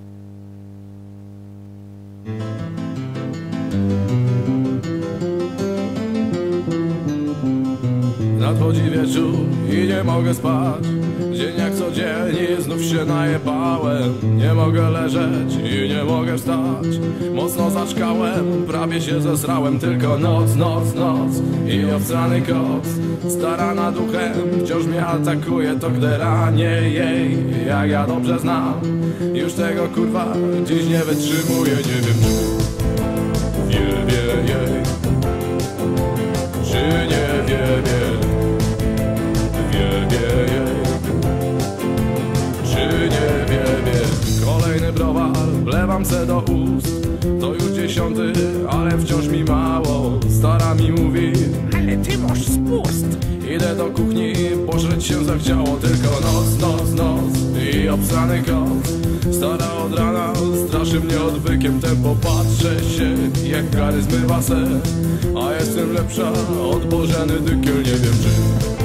you Nadchodzi wieczór i nie mogę spać. Dzień jak codziennie znów się najebałem. Nie mogę leżeć i nie mogę wstać. Mocno zaczkałem, prawie się zesrałem. Tylko noc, noc, noc i obstrany koc. Stara nad duchem wciąż mnie atakuje. To gdy jej, jak ja dobrze znam. Już tego kurwa dziś nie wytrzymuję. Nie wiem czy wielbię wlewam do ust. To już dziesiąty, ale wciąż mi mało. Stara mi mówi Ale ty masz spust! Idę do kuchni, pożreć się zachciało Tylko noc, noc, noc i obsrany kot Stara od rana straszy mnie odwykiem Tempo patrzę się, jak kary zmywa se. A jestem lepsza od Bożeny Dykiel Nie wiem czy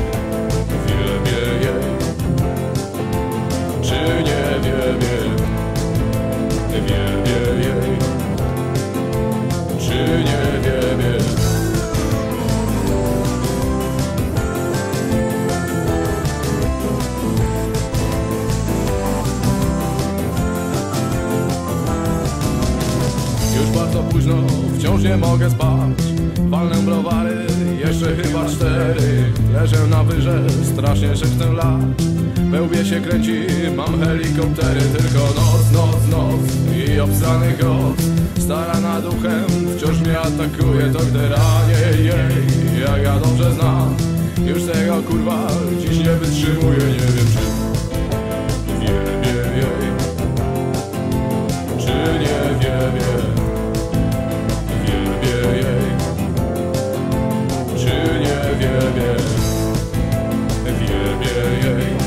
późno, wciąż nie mogę spać. Walnę browary, jeszcze chyba cztery. Leżę na wyże, strasznie się chcę lać. We łbie się kręci, mam helikoptery. Tylko noc, noc, noc i obsrany kot. Stara nad duchem, wciąż mnie atakuje. To gdy ranię jej, jak ja dobrze znam. Już tego kurwa dziś nie wytrzymuję, nie wiem yeah, yeah.